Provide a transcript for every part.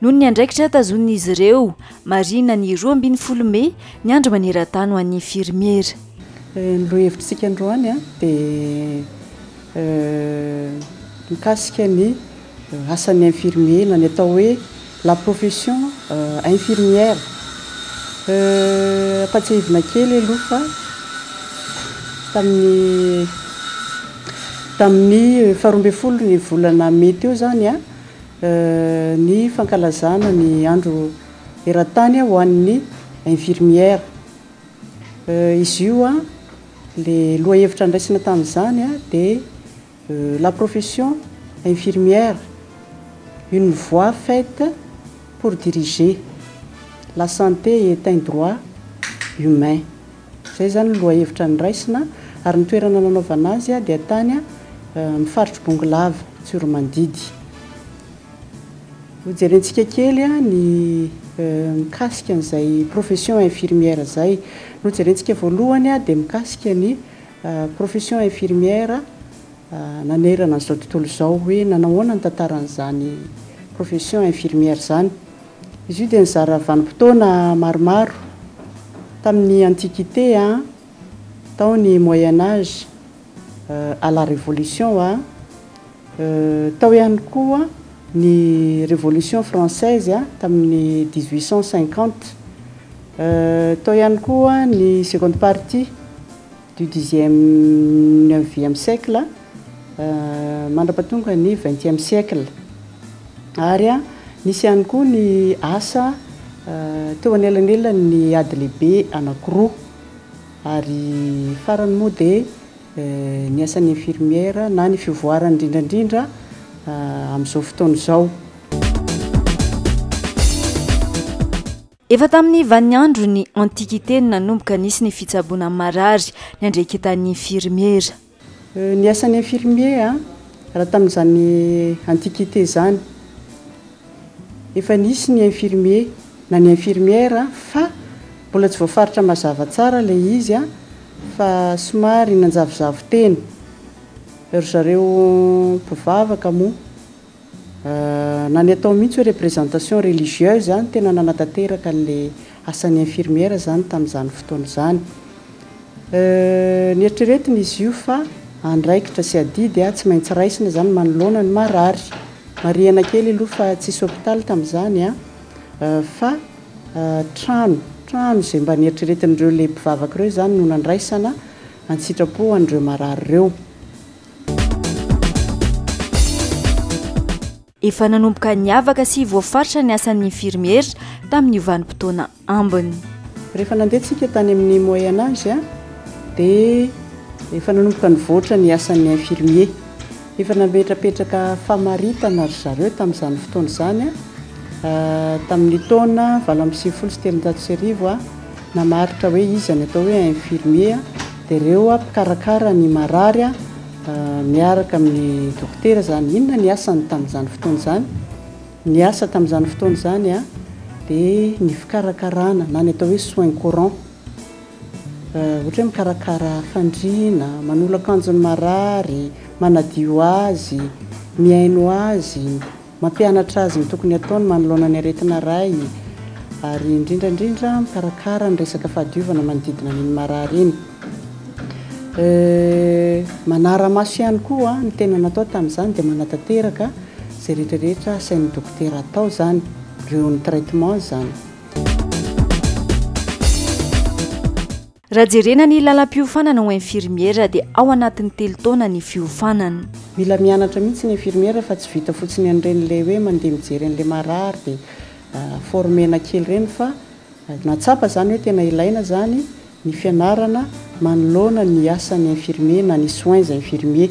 Noho ny andraikitra tazonin'izy ireo, marihina ny roa ambin'ny folo mey ny andro maneran-tany ho an'ny infirmiera. Ny lohahevitritsika androany dia mikasika ny asan'ny infirmier na ny atao hoe la profession infirmière. Ampahatsiahivina kely aloha fa tamin'ny tamin'ny faharoa ambin'ny folo ny volana mey teo izany, ny fankalazana ny andro eran-tany ho an'ny infirmière. Izy io, ilay lohahevitra andraisana tamin'izany dia La profession infirmière, une voie faite pour diriger la santé est un droit humain. Izay izany ny lohahevitra noraisina ary ny toerana nanaovana azy dia tany amin'ny faritr'i Bongolava, Tsiromandidy. Hojerentsika kely ny mikasika an'izay profession infirmière izay. Ny hojerentsika voalohany dia mikasika ny profession infirmière Nanerana an'izao tontolo izao hoe nanao ahoana ny tantaran'izany profession infirmière izany. Izy io dia nizara vanim-potoana maromaro, tamin'ny antiquité a, tao ny moyen age, à la révolution a, tao ihany koa ny révolution française a, tamin'ny dix huit cent cinquante, tao ihany koa ny seconde partie. du dixième neuvième siècle mandrapatonga ny vingtième siècle ary nisy ihany koa ny asa teo anelanelan'ny ady lehibe anankiroa ary farany moa dia ny asan'ny infirmière na ny fivoarany indrindra indrindra amin'izao fotoana izao. Efa tamin'ny vaniandron'ny Antikite no nanomboka nisy ny fitsaboana marary niandraiketan'ny infirmiera. Ny asan'ny infirmiera raha tamin'izany Antikite izany, efa nisy ny infirmier na ny infirmiera fa mbola tsy voafaritra mazava tsara ilay izy fa somary nanjavozavo tena ry zareo mpivavaka moa. Na ny atao mihitsy hoe représentation religieuse zany tena nanatanteraka an'le asan'ny infirmière zany tamin'izany fotoana izany. Nieritreretiny izy io fa andraikitra sy adidy tsy maintsy raisina izany manoloana ny marary. Marihana kely aloha fa tsisy hôpital tamin'izany fa trano, trano izay mba nieritreretin'ireo le mpivavaka ireo izany no nandraisana an-tsitrapo an'ireo marary ireo. Efa nanomboka niavaka sy voafaritra ny asan'ny infirmiera tamin'io vanim-potoana ambiny. Rehefa nandeha tsika tany amin'ny Moyen Age dia efa nanomboka nivoatra ny asan'ny infirmier. Efa nametrapetraka famaritana ry zareo tamin'izany fotoana izany. Tamin'ny taona valo amby sivifolo sy telonjato sy arivo namaritra hoe iza ny atao hoe infirmier. Dia ireo mpikarakara ny marary miaraka amin'ny dokotera izany, inona ny asany tamin'izany fotoana izany? Ny asa tamin'izany fotoana izany dia ny fikarakarana na ny atao hoe soins courants. Ohatra hoe mikarakara fandriana, manolo akanjo ny marary, manadio azy, mihaino azy. Mampianatra azy ny tokony ataony manoloana ny aretina ray ary indrindra indrindra mikarakara ny resaka fahadiovana manodidina an'iny marary iny. Manara-maso ihany koa ny tena natao tamin'izany dia manatanteraka izay rehetra rehetra asain'ny dokotera atao izany, ireo ny traitement izany. Raha jerena ny lalam-piofanana ho infirmiera dia ao anatin'ny telo taona ny fiofanana. Mila mianatra mihitsy ny infirmiera fa tsy vita fotsiny an'ireny ilay hoe mandeha mijery an'ilay marary dia former-na kely ireny fa nahatsapa izany hoe tena ilaina izany ny fianarana manoloana ny asan'ny infirmier na ny soins infirmiers.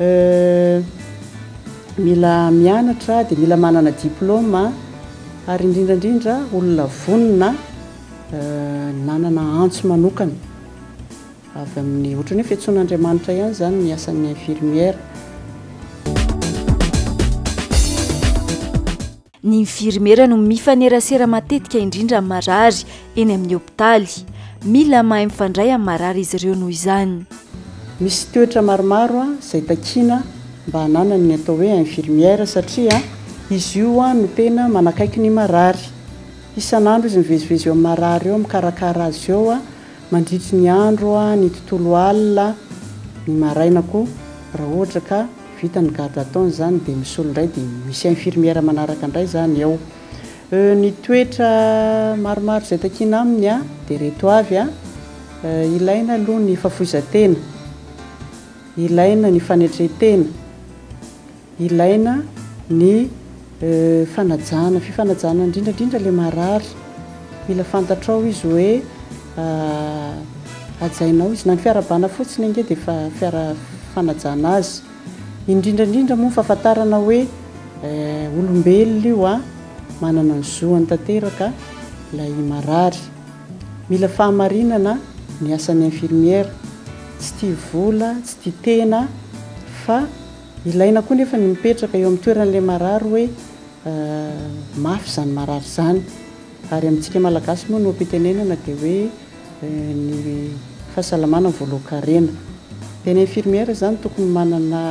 Euh. Mila mianatra dia mila manana diplôme ary indrindra indrindra olona vonona Euh. Nanana antso manokana avy amin'ny ohatran'ny hoe fiantsoan'Andriamanitra ihany izany ny asan'ny infirmière. Ny infirmiera no mifanerasera matetika indrindra amin'ny marary eny amin'ny hopitaly. Mila mahay mifandray amin'ny marary izy ireo noho izany. Misy toetra maromaro izay takiana mba hananany ny atao hoe infirmiera satria izy io no tena manakaiky ny marary. Isan'andro izy mivezivezy eo amin'ny marary eo, mikarakara azy eo mandritry ny andro, ny tontolo alina, ny maraina koa raha ohatra ka. Vita ny garde à temps zany dia misolo indray dia misy infirmière manaraka indray zany eo. Euh ny toetra maromaro izay takiana aminy a dia ireto avy a, ilaina aloha ny fahafoizan-tena, ilaina ny fanetren-tena, ilaina ny Fanajana, fifanajana indrindra indrindra ilay marary, mila fantatrao izy hoe hajainao izy, na ny fiarahabana fotsiny ange dia efa fiara fanajana azy, indrindra indrindra moa ny fahafantarana hoe olombelona io an, manana ny zoany tanteraka ilay marary, mila fahamarinana ny asan'ny infirmiera, tsy tia vola, tsy tia tena fa Ilaina koa nefa ny mipetraka eo amin'ny toeran'ilay marary hoe mafy izany marary izany. Ary amintsika Malagasy moa ny oha-pitenenana dia hoe ny fahasalamana voalohan-karena. Dia ny infirmiera izany tokony manana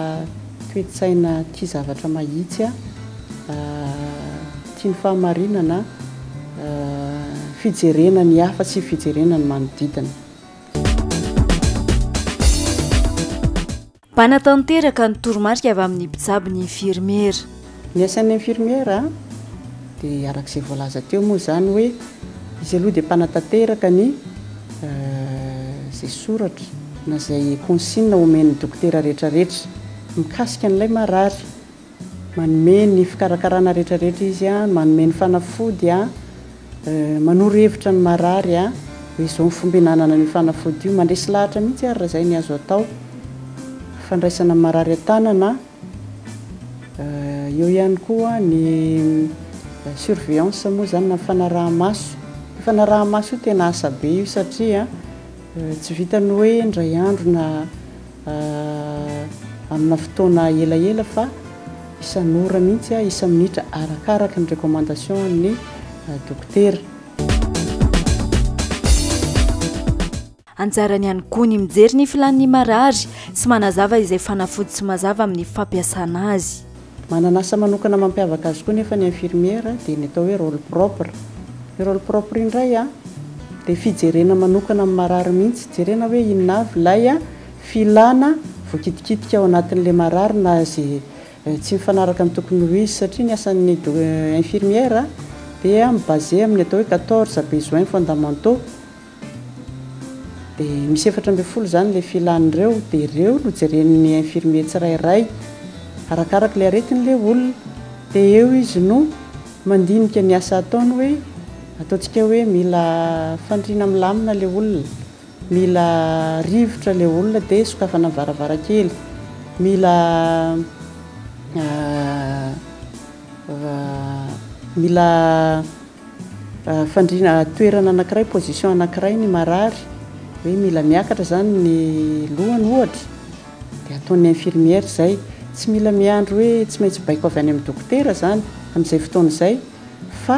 toe-tsaina tia zavatra mahitsy, tia ny fahamarinana, fijerena ny hafa sy fijerena ny manodidina. Mpanatanteraka ny toromarika avy amin'ny mpitsabo ny infirmiera. Ny asan'ny infirmiera dia araka izay voalaza teo moa izany hoe izy aloha dia mpanatanteraka ny izay soratra na izay consigne omen'ny dokotera rehetrarehetra mikasika an'ilay marary Manome ny fikarakarana rehetrarehetra izy, manome ny fanafody, manoro hevitra ny marary hoe izao ny fomba ihinanana an'io fanafody io. Mandresy lahatra mihitsy ary raha izay ny azo atao. Fandraisana ny marary an-tanana, eo ihany koa ny surveillance moa izany na fanaraha-maso. Io fanaraha-maso io tena asa be io satria tsy vitan'ny hoe indray andro na. amina fotoana elaela fa isan'ora mihitsy, isa-minitra arakaraky ny recommandation an'ny dokotera. Anjarany ihany koa ny mijery ny filàn'ny marary sy manazava izay fanafody tsy mazava amin'ny fampiasana azy. Manana asa manokana mampiavaka azy koa nefa ny infirmiera dia ny atao hoe rôle propre. Io rôle propre io indray dia fijerena manokana amin'ny marary mihitsy, jerena hoe inona avy ilay filana voakitikitika ao anatin'ilay marary na izay tsy mifanaraka ny tokony ho izy satria ny asan'ny infirmiera dia mi-baser amin'ny atao hoe quatorze besoins fondamentaux. Dia misy efatra ambin'ny folo izany ilay filan'ireo, dia ireo no jeren'ny infirmier tsirairay, arakaraka ilay aretiny ilay olona, dia eo izy no mandinika ny asa ataony hoe, ataontsika hoe mila faniriana milamina ilay olona, mila rivotra ilay olona dia sokafana ny varavarankely, mila mila Fandriana toerana anankiray, position anankiray ny marary, hoe mila miakatra izany ny lohany ohatra, dia ataon'ny infirmière izay. Tsy mila miandry hoe tsy maintsy baiko avy any amin'ny dokotera izany amin'izay fotoana izay fa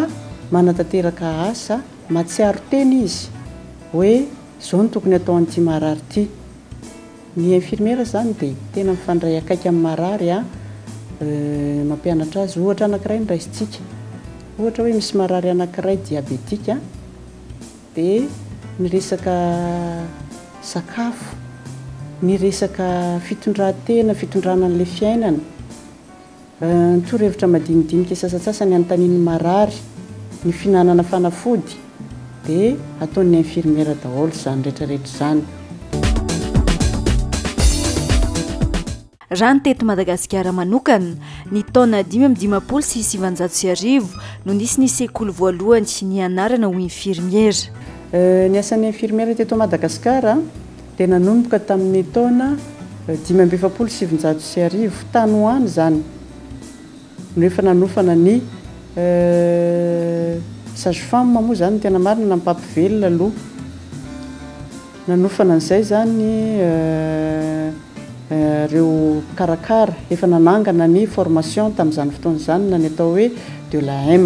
manatanteraka asa, mahatsiaro tena izy hoe izao no tokony atao an'ity marary ity. Ny infirmiera izany dia tena mifandray akaiky amin'ny marary, mampianatra azy ohatra anankiray no raisintsika, ohatra hoe misy marary anankiray diabetika dia ny resaka sakafo, ny resaka fitondran-tena, fitondrana an'ilay fiainana. Torohevitra madinidinika sasantsasany anontanian'ny marary ny fihinanana fanafody dia ataon'ny infirmiera daholo izany retraretra izany. Raha ny teto Madagasikara manokana, ny taona dimy amby dimampolo sy sivanjato sy arivo no nisy ny sekoly voalohany nianarana ho infirmiera. Ny asan'ny infirmiera teto Madagasikara. dia nanomboka tamin' ny taona dimy amby efapolo sy sivinjato sy arivo tany ho any izany no efa nanofana ny sage-femme moa izany ny tena marina na ny mpampivelona aloha nanofana an'izay izany ireo mpikarakara efa nanangana ny formation tamin'izany fotoana izany na ny atao hoe de l'AM.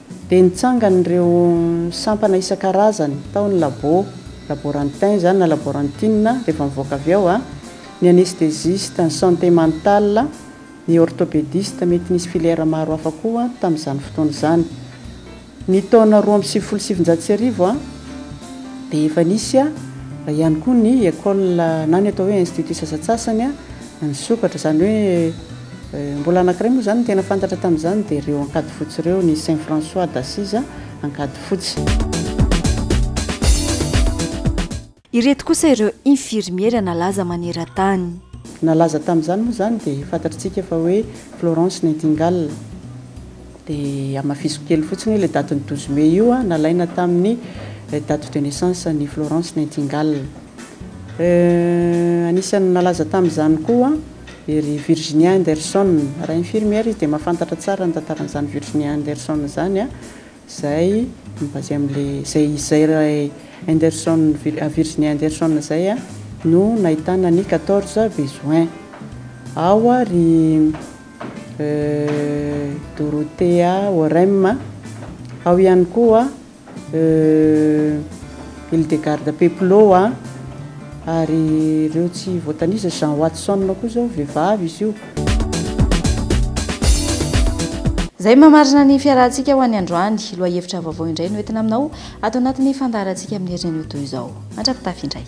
Dia nitsangan'ireo sampana isan-karazany tao ny labo, laborantin izany na laborantine rehefa mivoaka avy ao, ny anesthésiste, ny santé mentale, ny orthopédiste, mety nisy filière maro hafa koa tamin'izany fotoana izany. Ny taona roa amby sivifolo sy sivinjato sy arivo dia efa nisy ihany koa ny école na ny atao hoe institut sasantsasany, Nisokatra, izany hoe mbola anankiray moa izany no tena fantatra tamin'izany dia ireo Ankadifotsy ireo, ny Saint François d'Assise Ankadifotsy. Ireto kosa ireo infirmiera nalaza maneran-tany. Nalaza tamin'izany moa izany dia fantatr'tsika fa hoe Florence Nightingale. Dia hamafisiko kely fotsiny hoe ilay datin'ny douze mai io nalaina tamin'ny date de naissance an'i Florence Nightingale. Anisan'ny nalaza tamin'izany koa i ry Virginia Henderson. Raha infirmière izy dia mahafantatra tsara ny tantaran'izany Virginia Henderson izany izay mi-baser amin'ilay, izay Henderson, Virginia Henderson izay no nahitana ny quatorze besoins. Ao ry. Dorothea Orem, ao ihany koa Hildegarde Peplo ary ireo tsy voatanisa Jean Watson koa izao vehivavy izy io. Izay mamarana ny fiarahantsika ho an'ny androany. Lohahevitra vaovao indray no entina aminao ato anatin'ny fandaharantsika amin'ny herinanio toy izao. Mandra-pitafy indray.